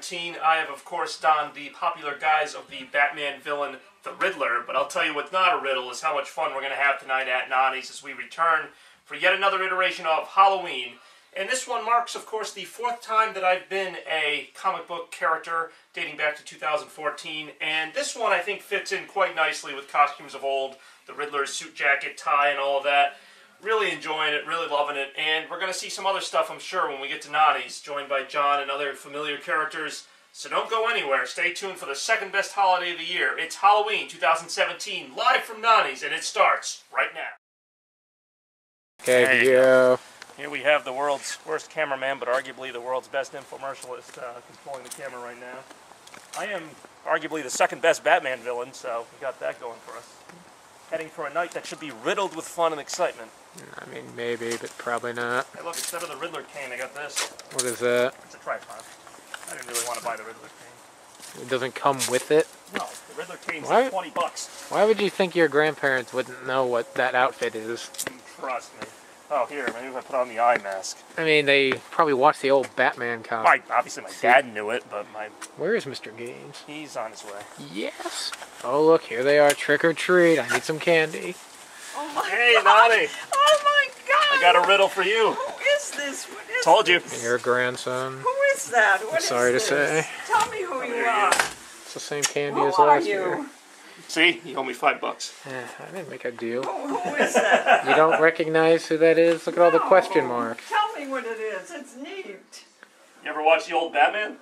2017. I have, of course, donned the popular guise of the Batman villain, the Riddler, but I'll tell you what's not a riddle is how much fun we're going to have tonight at Nonie's as we return for yet another iteration of Halloween. And this one marks, of course, the fourth time that I've been a comic book character dating back to 2014. And this one, I think, fits in quite nicely with costumes of old, the Riddler's suit jacket, tie, and all of that. Really enjoying it, really loving it. And we're going to see some other stuff, I'm sure, when we get to Nonie's, joined by John and other familiar characters. So don't go anywhere. Stay tuned for the second best holiday of the year. It's Halloween 2017, live from Nonie's, and it starts right now. Okay, There you yeah. Here we have the world's worst cameraman, but arguably the world's best infomercialist uh, controlling the camera right now. I am arguably the second best Batman villain, so we got that going for us. Heading for a night that should be riddled with fun and excitement. I mean, maybe, but probably not. Hey, look, instead of the Riddler cane, I got this. What is that? It's a tripod. I didn't really want to buy the Riddler cane. It doesn't come with it. No, the Riddler cane's Why- like 20 bucks. Why would you think your grandparents wouldn't know what that outfit is? Trust me. Oh, here, maybe if I put on the eye mask. I mean, they probably watched the old Batman comic. My, obviously, my dad knew it, but my Where is Mr. Gaines? he's on his way. Yes. Oh, look, here they are. Trick or treat. I need some candy. Oh my Hey, god! Nonie! Oh my god! I got a riddle for you. Who is this? What is Told you. this? Your grandson. Who is that? What is sorry to say. Tell me who you are. It's the same candy Who as are last you? year. See, you owe me five bucks. Eh, I didn't make a deal. Who, who is that? You don't recognize who that is? Look at all the question marks. Tell me what it is. It's neat. You ever watch the old Batman?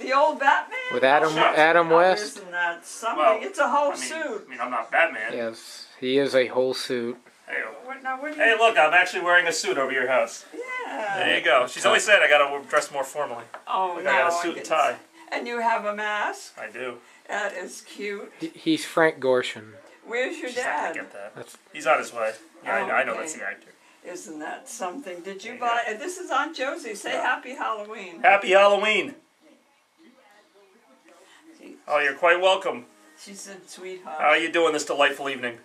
The old Batman? With Adam Sure. Adam West? Isn't that something? Well, it's a whole I mean, suit. I mean, I'm not Batman. Yes, he is a whole suit. Hey, What, now, what you... hey, look, I'm actually wearing a suit over your house. Yeah. There you go. She's always said I gotta dress more formally. Oh, Like no. I got a suit and tie. And you have a mask? I do. That is cute. He- He's Frank Gorshin. Where's your She's not gonna dad? get that. That's- He's on his way. Yeah, I, know, I know that's the actor. Isn't that something? Did you There you buy... uh, This is Aunt Josie. Say Yeah. Happy Halloween. Happy Halloween. Oh, you're quite welcome. She said, sweetheart. How are you doing this delightful evening?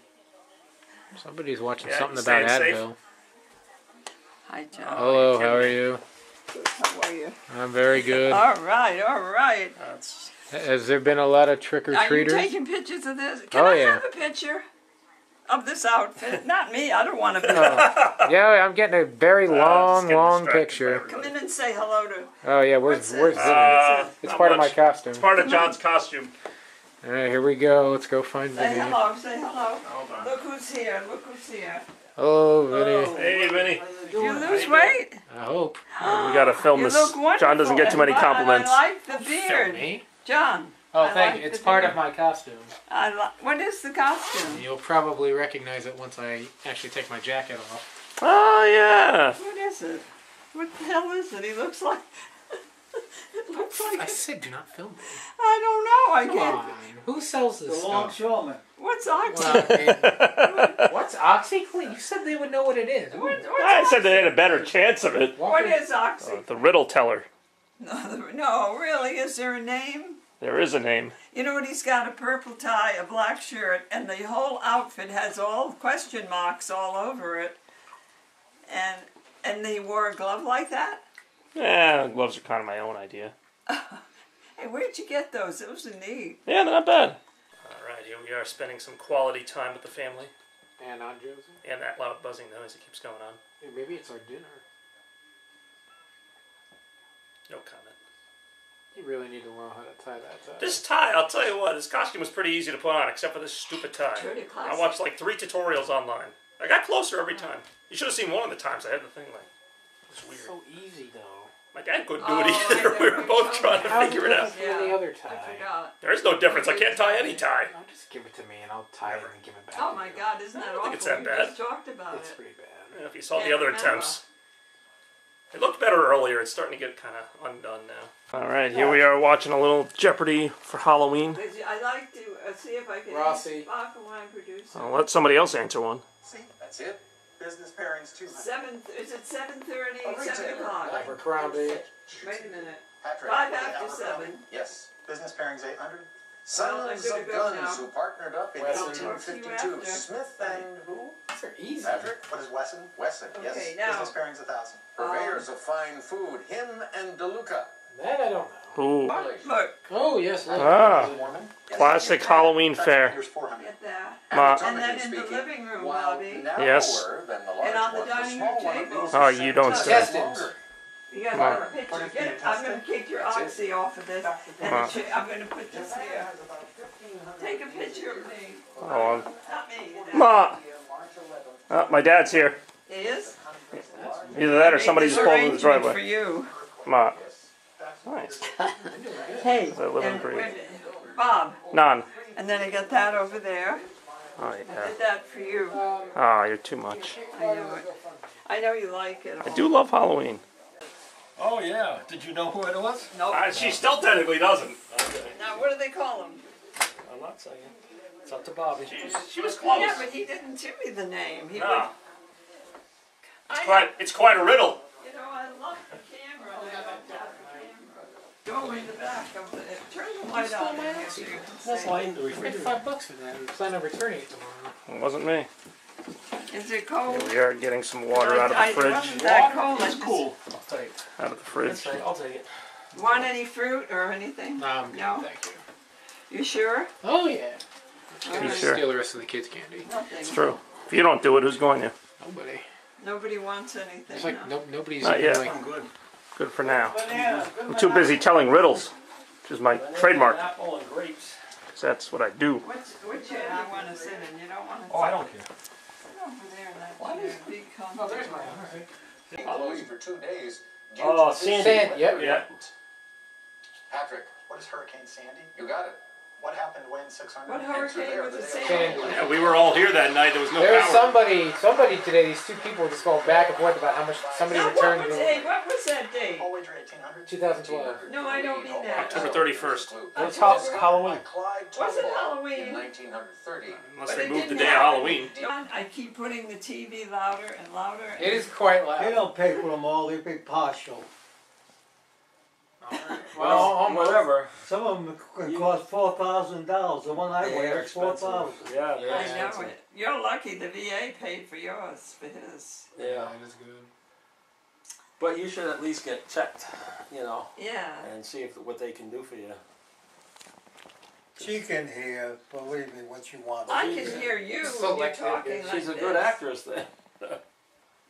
Somebody's watching Yeah, something about staying safe? Advil. Hi, John. Hello, kidding how are you? How are you? I'm very good. All right, all right. That's Has there been a lot of trick or treaters? Are you treaters? taking pictures of this? Can Oh, I yeah. have a picture of this outfit? Not me. I don't want to be. Oh. Yeah, I'm getting a very Uh, long, getting long picture. Come in and say hello to. Oh yeah, where's where's this? Vinnie? Uh, It's not part of my much. costume. It's part of John's costume. All right, here we go. Let's go find Say hello. Say hello. Hold on. Look who's here. Look who's here. Hello, oh. Vinnie. Oh. Hey, Vinnie. Did you lose you weight? I hope. We gotta film You this. John doesn't get too many compliments. I like the beard. me? John. Oh, I thank like you. It's part beard. of my costume. I li- what is the costume? You'll probably recognize it once I actually take my jacket off. Oh yeah. What is it? What the hell is it? He looks like. It looks I like. said, do not film me. I don't know. I Come can't. on. Who sells this The long stuff? shoreman. What's oxy? Well, what's OxiClean? You said they would know what it is. What, what's I said they had a better chance of it. What is oxy? Uh, the riddle teller. No, no, really, is there a name? There is a name. You know what? He's got a purple tie, a black shirt, and the whole outfit has all question marks all over it. And and he wore a glove like that. Yeah, gloves are kind of my own idea. Hey, where'd you get those? Those are neat. Yeah, they're not bad. All right, here we are spending some quality time with the family, And Aunt Josie? and that loud buzzing noise that keeps going on. Hey, maybe it's our dinner. No comment. You really need to learn how to tie that tie. This tie, I'll tell you what, this costume was pretty easy to put on, except for this stupid tie. Pretty I watched like three tutorials online. I got closer every time. You should have seen one of the times I had the thing like. It's weird. so easy, though. My dad couldn't do Oh, it I either. We were both trying to How's figure it out. different from the other tie? I forgot. There is no difference. I can't tie any tie. No, just give it to me and I'll tie it and give it back. Oh to my you. God, isn't I that don't awful? think it's that we bad. just talked about It's it. pretty bad. Yeah, if you saw the Can't other remember. attempts. It looked better earlier. It's starting to get kind of undone now. All right, here we are watching a little Jeopardy for Halloween. I like to uh, see if I can. Rossi. Sparkle wine producer. I'll let somebody else answer one. See, that's it. Business pairings Tuesday. Seven. Is it seven thirty? Seven retailer. o'clock. Abercrombie. Wait a minute. Patrick. Five after Abercrombie. seven. Yes. Business pairings 800. Well, I'm Sons gonna of go Guns now. who partnered up in Wesley. I'll talk to you 1852. after. Smith and who? These are easy. Patrick? What is Wesson? Wesson, yes. Okay, now, Business pairings a thousand. Um, Purveyors of fine food, him and DeLuca. That I don't know. Ooh, look, Oh, yes. look. Ah. Mormon. classic Halloween Tax fare. Here's four hundred. get that. Ma. And then Anatomically in the living room, while Bobby, Yes. than the large And on the dining room table. Oh, you don't seven say. times Intestines. you gotta a picture. Get it. I'm gonna kick your oxy off of this, and Ma. the I'm gonna put this here. Take a picture of me. Oh, Not me. Ma. Oh, my dad's here. He is. Either that or Made somebody just pulled in the arrangement For driveway. you. Ma. Nice. Hey, So live and and breathe. when- Bob, None. and then I got that over there. Oh I yeah. did that for you. Oh, you're too much. I know it. I know you like it. I do love Halloween. Oh yeah. Did you know who it was? Nope. Uh, she still technically doesn't. Now, what do they call him? I'm not saying. It's up to Bobby. She was close. Yeah, but he didn't give me the name. He No. would. I, Quite, it's quite a riddle. you know, I love the camera. and I don't have the camera. Go in the back of the. Turn the light on in here so you can That's why in the I paid refrigerator. five bucks for that. and plan on returning it tomorrow. It wasn't me. Is it cold? We are getting some water out of I- the It fridge. wasn't that cold. I It's cool. I'll take it. Out of the That's fridge. fine. I'll take it. Want any fruit or anything? Um, No? Thank you. You sure? Oh, yeah. All You right. sure? Steal the rest of the kids' candy. Nothing. It's true. If you don't do it, who's going to? Nobody. Nobody wants anything. It's like no? no, nobody's Not even yet. like. I'm good. Good for now. I'm too busy telling riddles, which is my trademark. Apple and grapes. 'cause that's what I do. Which, which end you want to sit in? You don't want to. Oh, I don't care. Sit over there in that chair. Be. Oh, there's mine. All right. Halloween for two days. Oh, Sandy. Sand, yep. Yeah. Patrick, What is Hurricane Sandy? you got it. What happened when six hundred? What hurricane was the same? Sandy. Yeah, we were all here that night. There was no There was power. somebody, somebody today. These two people were just going back and forth about how much somebody Now, what returned. was, in hey, what was that date? Oh, all wager eighteen hundred. 2012. No, I don't mean that. October 31st. It's October- Halloween. Clyde Was it In 1930. Unless But they moved the day of. Halloween. John, I keep putting the TV louder and louder. and- It is quite loud. They loud. don't pay for them all, they pay partial. Well, almost. whatever. Some of them can cost four thousand dollars, the one I Yeah, wear they're is four expensive. thousand. Yeah. Yeah. I know it. You're lucky the VA paid for yours, for his. Yeah. it is good. But you should at least get checked, you know, Yeah. and see if what they can do for you. She can hear, believe me, what you want. I can hear you when you're Selected. talking She's like a good this, actress then.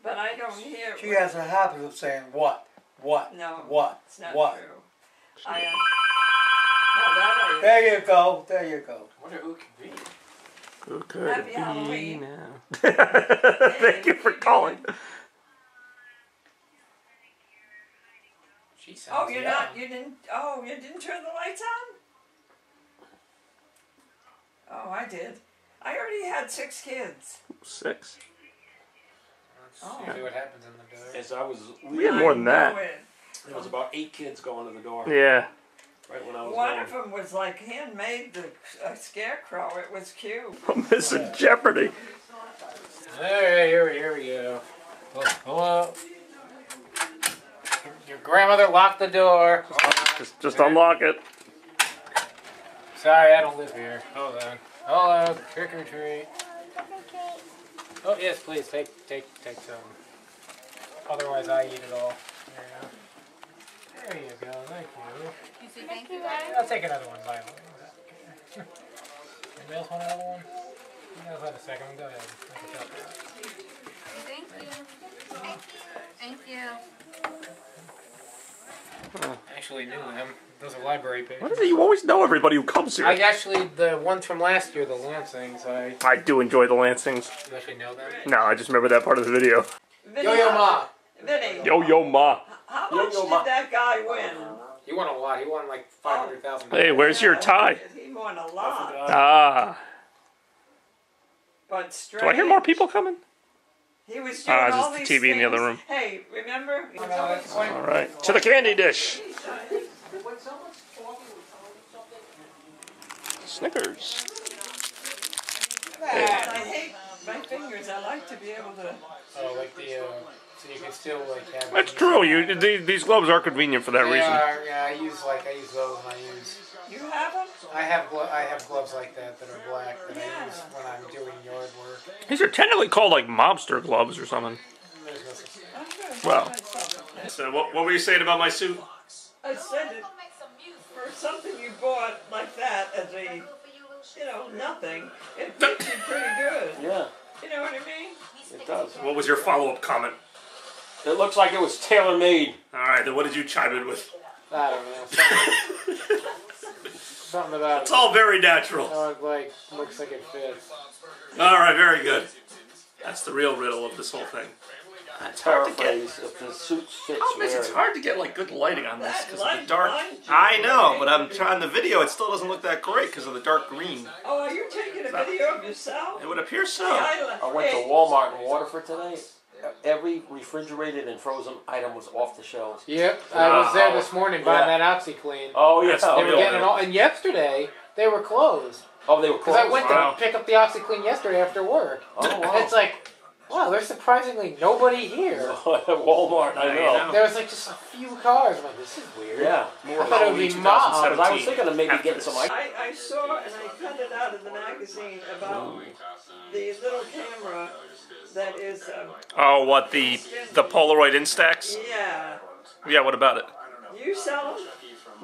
But I don't hear. She has a habit of saying what, what, No, what, It's not what. true. I am. No, that I. There you go, there you go. I wonder who it could be. Who could it be Halloween. now? Thank you for calling. She sounds Oh, you're young. not. You didn't. Oh, you didn't turn the lights on. Oh, I did. I already had six kids. Six. That's usually oh. what happens in the dark. As I was We had leaving, more than that. know it. there was about eight kids going to the door Yeah. right when I was One going. of them was like handmade, the a scarecrow. It was cute. I'm missing Jeopardy. Alright, here, we- here we go. Oh, hello. Your grandmother locked the door. Just, just unlock it. Sorry, I don't live here. Hold on. Hello, trick or treat. Oh yes, please take take take some. Otherwise, I eat it all. There you go. There you go. Thank you. You say thank you, guys? I'll take another one by the way. Okay. Anybody else want another one? You guys have a second. one. Go ahead. Take a. Thank you. Thank you. Thank you. Actually knew them. Those are library papers. What is it? You always know everybody who comes here. I actually the ones from last year, the Lansings. I I do enjoy the Lansings. you actually know them. No, I just remember that part of the video. Vinnie, Yo yo ma. Vinnie, Yo, yo, ma. how much yo, did ma. that guy win? He won a lot. He won like five hundred thousand. Hey, where's your tie? He won a lot, Ah. but strange. Do I hear more people coming? He was doing Ah, all just the these TV in the other room. Hey, remember? All right. To the candy dish. Snickers. I hate my fingers. I like to be able to. Oh, like the uh, so you can still like have. That's true. You these, these gloves are convenient for that They reason. are, yeah, I use like I use those and I use. You have them? I have glo- I have gloves like that that are black that I use when I'm doing yard work. These are technically called like mobster gloves or something. There's no- I'm gonna Well. So what, what were you saying about my suit? I said it for something you bought like that as a, you know, nothing. It fits you pretty good. Yeah, You know what I mean? it does. What was your follow-up comment? It looks like it was tailor made. All right, then what did you chime in with? I don't know. Something, something about It's it. all very natural. How it like looks like it fits. All right, very good. That's the real riddle of this whole thing. It's hard to get. Paraphrase if the suit fits oh, Problem is, it's hard to get like good lighting on this because of the dark. I know, but I'm trying the video. It still doesn't look that great because of the dark green. Oh, are you taking a video of yourself? It would appear so. I, I went to Walmart in Waterford today. Every refrigerated and frozen item was off the shelves. Yep, I was there Wow. this morning buying Yeah. that OxiClean. Oh yeah. They were getting it all, and yesterday they were closed Oh, they were because closed. I went Wow. to pick up the OxiClean yesterday after work. Oh wow. it's like, wow, there's surprisingly nobody here. Walmart, I Yeah, you know. know. There was like just a few cars. I'm like, this is weird. Yeah. More I thought it would be Halloween mobbed. 2017. I was thinking of maybe after getting some ice. I, I saw and I cut it out of the magazine about the little camera that is, um, Oh, what the the Polaroid Instax? yeah. Yeah, what about it? You sell them?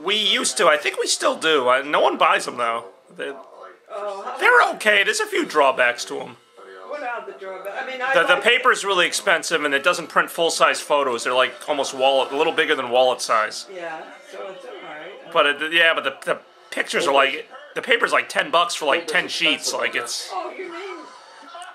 We used to. I think we still do. I, no one buys them though. They, Oh, they're okay. There's a few drawbacks to them. What are the drawbacks? I mean, I The, the like- paper's really expensive and it doesn't print full size photos. They're like almost wallet, a little bigger than wallet size. Yeah, so it's alright. But it, yeah, but the, the pictures are like the paper's like ten bucks for like ten sheets. Like it's Oh, you mean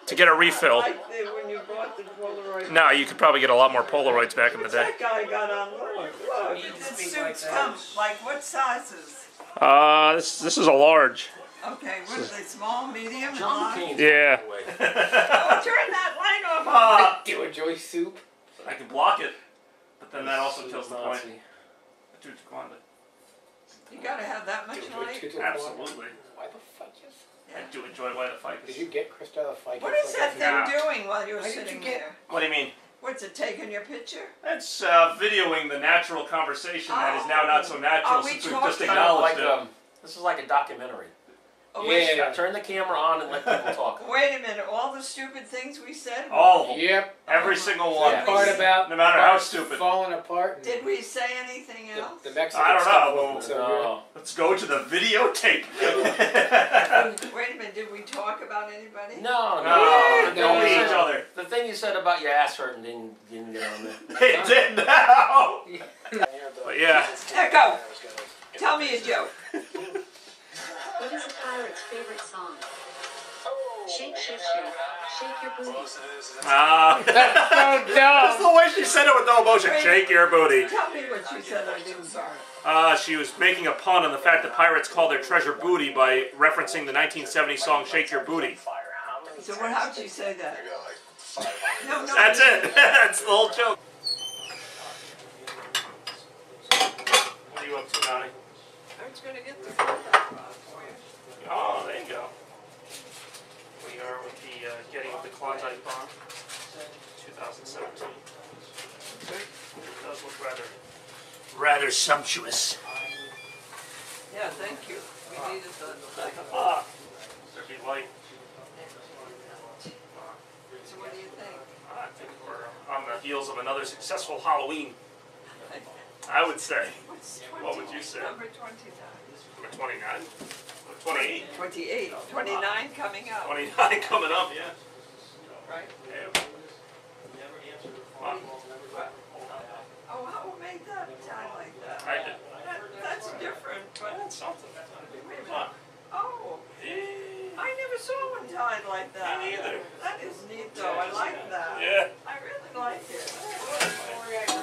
to get a refill. like the, when you bought the Polaroid? No, you could probably get a lot more Polaroids back in the day. that guy got on? Look, look. The suits come like what sizes? Uh, this this is a large. Okay, what are they? Small, medium, and large? Cain's Yeah. Oh, turn that light off. Do a joy soup. I can block it, but then that also Nazi. kills the point. Dude, come on. You gotta have that much light. Absolutely. Why the fuck is? I do enjoy Why the Fight. Did you get Krista the fight? What is that thing Yeah. doing while you're Why did you sitting get- there? What do you mean? What's it taking your picture? It's uh, videoing the natural conversation that is now not so natural we since we've just acknowledged like it. um, this is like a documentary. Oh, wait, Yeah. Turn the camera on and let people talk. wait a minute. All the stupid things we said. All of them. Yep. Every single uh-huh. one. Yeah. Part about No matter how stupid. falling apart. And Did we say anything else? the, the Mexican I don't stuff know, wasn't so No. Let's go to the videotape. Wait a minute. Did we talk about anybody? No, no. no, The thing don't you be said- each other. The thing you said about your ass hurting didn't, didn't get on there. They did now. good. But yeah. Echo. Tell me a joke. What is a pirate's favorite song? Shake, shake, shake. Shake your booty. Ah. so That's dumb. the way she said it with no emotion. Shake your booty. Tell me what you said. I didn't hear. Uh, she was making a pun on the fact that pirates call their treasure booty by referencing the 1970 song "Shake Your Booty." So what? How'd you say that? No, no. That's it. That's the whole joke. What are you up to, Donnie? I gonna get the for you. Oh, there you go. We are with the uh, getting of the Klondike Bomb, 2017. It does look rather, rather sumptuous. Yeah, thank you. We needed the. Ah, there'd be light. So what do you think? I think we're on the heels of another successful Halloween. I would say. What would you say? Number twenty-nine. We're 29. We're 28. Twenty-eight. Twenty-nine coming up. 29 coming up, yeah. Right. yeah. Wow. Oh, how made that tie like that? I did. that that's different, but That's something. wait a Come on. minute. Oh, Eh, I never saw one tied like that. Me neither. That is neat, though. I like that. Yeah. I really like it.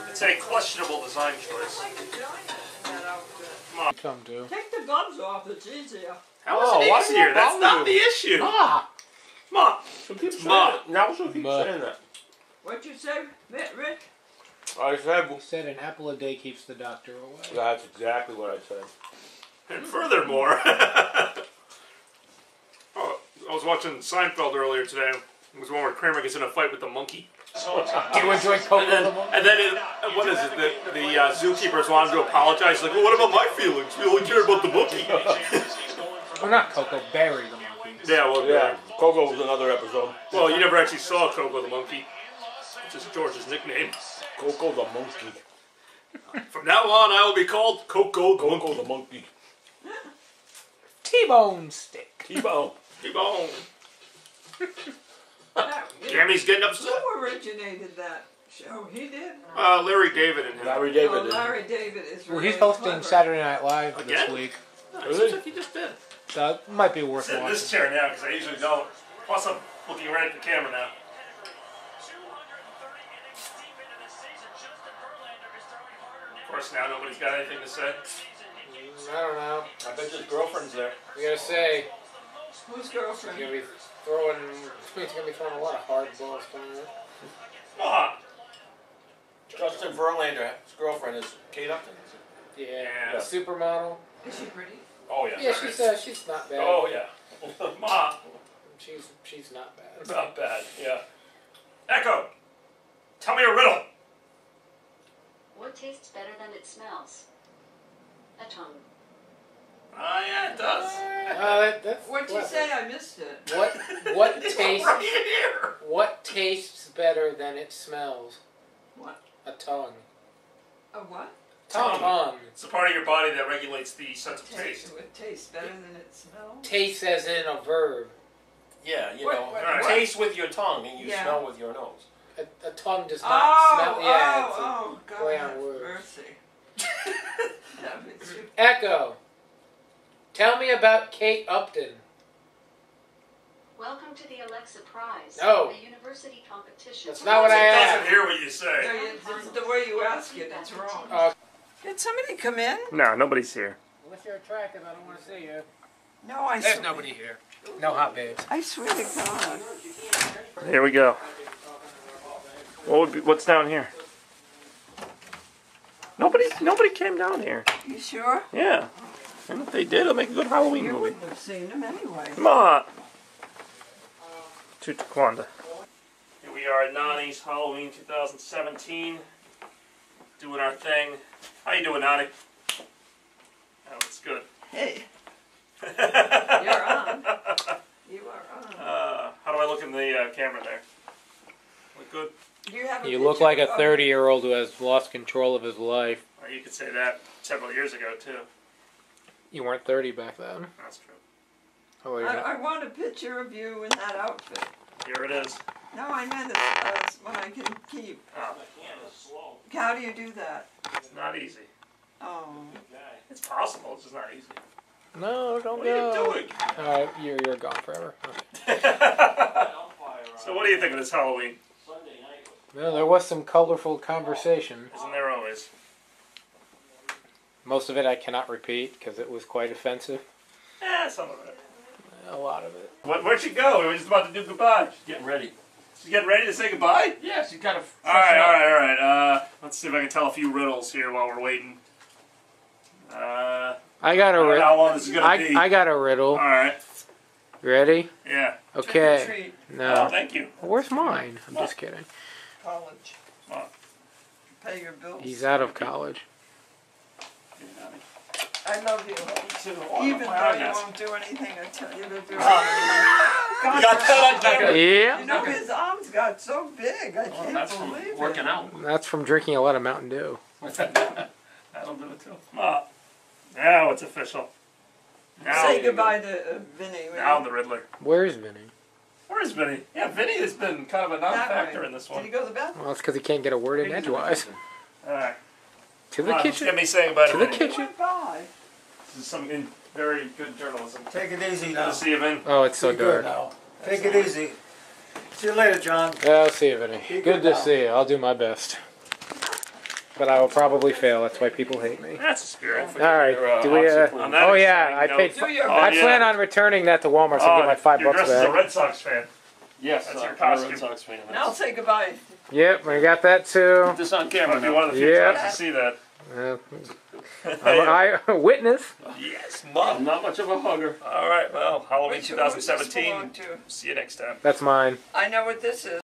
It's a questionable design I choice. like a giant in that outfit. Come to. Take the gloves off. It's easier. How is Oh, it why easier? That's bother not the issue. Ah. Come on. So keep saying Ma. that. Now so keep Ma. saying that. What'd you say, Rich? Rich? I said He said an apple a day keeps the doctor away. that's exactly what I said. And furthermore, oh, I was watching Seinfeld earlier today. It was one where Kramer gets in a fight with the monkey. Do you enjoy Coco And then, the monkey? and then it, what is it? The, the uh, zookeepers wanted to apologize. Like, well, what about my feelings? We only care about the monkey. Well, not Coco, Barry the monkey. yeah, well, Yeah, Coco was another episode. Well, you never actually saw Coco the monkey. It's just George's nickname. Coco the monkey. From now on, I will be called Coco the Coco monkey. the monkey. T-bone stick. T-Bone. T-Bone. Now, you- Gammy's getting upset. Who originated that show? He did. Uh, Larry David and him. Larry David. Oh, did. Larry David is Well, he's hosting clever. Saturday Night Live this week. No, it Really? seems like he just did. So it might be worth Sit in watching. this chair now because I usually don't. Plus, I'm looking right at the camera now. Of course, now nobody's got anything to say. I don't know. I bet his girlfriend's there. You gotta say, Whose he's girlfriend? gonna be throwing. He's gonna be throwing a lot of hard balls tonight. Ah, Justin Verlander, his girlfriend is Kate Upton. Yeah. Yeah. Supermodel. Is she pretty? Oh yeah. Yeah, she's uh, she's not bad. Oh yeah. Ma, She's she's not bad. Not bad. Yeah. Echo, tell me a riddle. What tastes better than it smells? A tongue. Oh yeah, it does. Uh, that, that's What'd you clever. say? I missed it. What what It's tastes right here. what tastes better than it smells? What? A tongue. A what? Tongue. Tongue. It's the part of your body that regulates the sense of Taste. taste. It tastes better than it smells. Taste as in a verb. Yeah, you What- know, what- what? taste with your tongue and you Yeah. smell with your nose. A, a tongue does not Oh, smell. Yeah. it's a- oh, oh, play God, on have words. mercy. No, it's Echo. Tell me about Kate Upton. Welcome to the Alexa Prize. No. A university competition. That's not what I It asked. doesn't hear what you say. you- it's the way you ask it, that's wrong. Uh, Did somebody come in? No, nobody's here. Unless you're attractive, I don't want to see you. No, I There's swear. nobody here. No hot babes. I swear to God. Here we go. What would be, what's down here? Nobody, nobody came down here. You sure? Yeah. And if they did, it'll make a good Halloween You movie. wouldn't have seen him anyway. Come on. To Taquanda. Here we are at Nonie's Halloween 2017. Doing our thing. How you doing, Nani? That looks good. Hey, you're on. You are on. Uh, how do I look in the uh, camera there? Look good? You have You look like a 30 year old who has lost control of his life. Or you could say that several years ago, too. You weren't 30 back then. That's true. Oh, you're I. I want a picture of you in that outfit. Here it is. No, I meant it as one I can keep. Oh, How do you do that? it's not easy. Oh, It's possible, it's just not easy. No, don't What are you go. doing? Alright, you're, you're gone forever. Okay. so what do you think of this Halloween? Sunday night. Well, there was some colorful conversation. Isn't there always? Most of it I cannot repeat because it was quite offensive. Eh, some of it. A lot of it. What, where'd she go? We were just about to do goodbye. She's getting ready. She's getting ready to say goodbye? Yeah, she's got a. All right, all right, all right. Uh, let's see if I can tell a few riddles here while we're waiting. Uh, I got a riddle. how long this is gonna be. I, I got a riddle. Alright. Ready? Yeah. Okay. treat, Oh, No. thank you. Where's mine? I'm just kidding. college. Come on. Pay your bills. He's out of college. I love you. Oh, Even though you won't do anything, I tell you to do. You got that on camera? Yeah. You know his arms got so big. I can't That's believe it. working out. That's from drinking a lot of Mountain Dew. That'll do it too. Come on. Now it's official. Now, Say goodbye to uh, Vinnie. will Now you? the Riddler. Where's Vinnie? Where is Vinnie? Yeah, Vinnie has been kind of a non-factor in this one. Did one. he go to the bathroom? Well, it's because he can't get a word in edgewise. All right. To the on, let's kitchen. Get me saying bye to To the kitchen. He went by. This is some in, very good journalism. Take it easy now. to see you, Vin. Oh, it's so Be dark. now. Take it easy. See you later, John. Yeah, I'll see you, Vinnie. Good good to now. see you. I'll do my best. But I will probably fail. That's why people hate me. That's a spirit. All right. Your, uh, Do we? Uh, oh yeah, I paid. note- Do Oh, I yeah. plan on returning that to Walmart so I Oh, get my 5 you're bucks dressed as a. Red Sox fan. Yes, That's uh, your I'm a costume. Red Sox fan. Now say goodbye. Yep, I got that too. Put this on camera Might be now. one of the few Yeah. times to see that. Uh, I'm, I witness. yes, I'm not much of a hugger. All right. Well, Halloween Which- who does 2017. belong to? See you next time. That's mine. I know what this is.